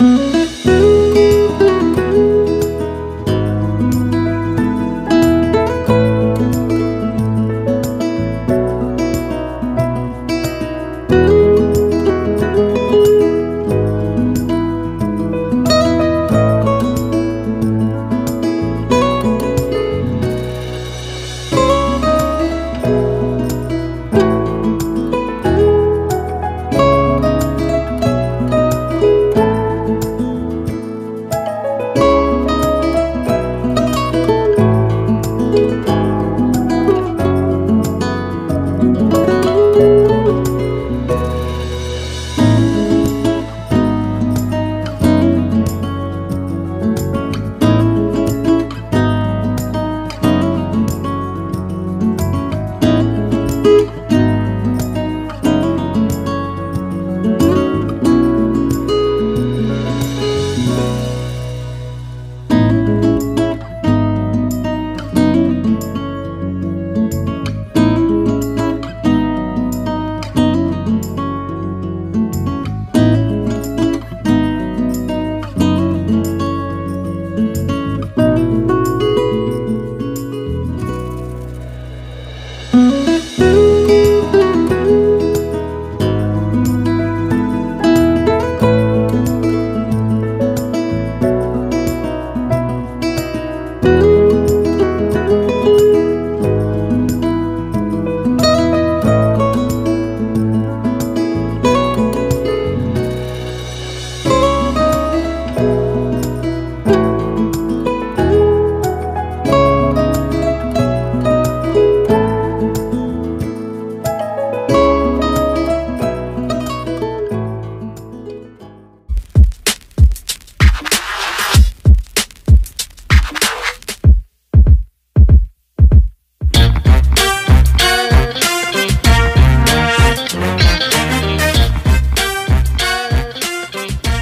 Mm-hmm.